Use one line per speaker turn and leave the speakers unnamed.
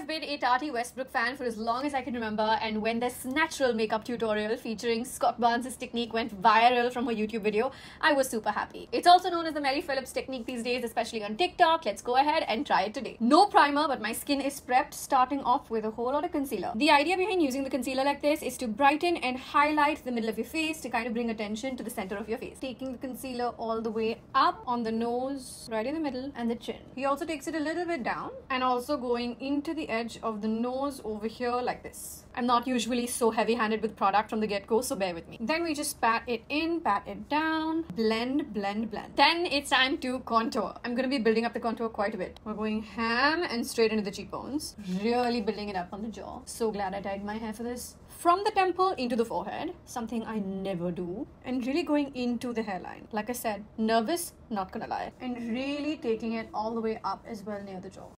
have been a Tati Westbrook fan for as long as I can remember, and when this natural makeup tutorial featuring Scott Barnes' technique went viral from her YouTube video, I was super happy. It's also known as the Mary Phillips technique these days, especially on TikTok. Let's go ahead and try it today. No primer, but my skin is prepped, starting off with a whole lot of concealer. The idea behind using the concealer like this is to brighten and highlight the middle of your face to kind of bring attention to the center of your face. Taking the concealer all the way up on the nose, right in the middle, and the chin. He also takes it a little bit down and also going into the edge of the nose over here like this. I'm not usually so heavy-handed with product from the get-go, so bear with me. Then we just pat it in, pat it down, blend, blend, blend. Then it's time to contour. I'm gonna be building up the contour quite a bit. We're going ham and straight into the cheekbones. Really building it up on the jaw. So glad I dyed my hair for this. From the temple into the forehead, something I never do, and really going into the hairline. Like I said, nervous, not gonna lie. And really taking it all the way up as well near the jaw.